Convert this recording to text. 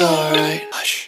alright. Hush.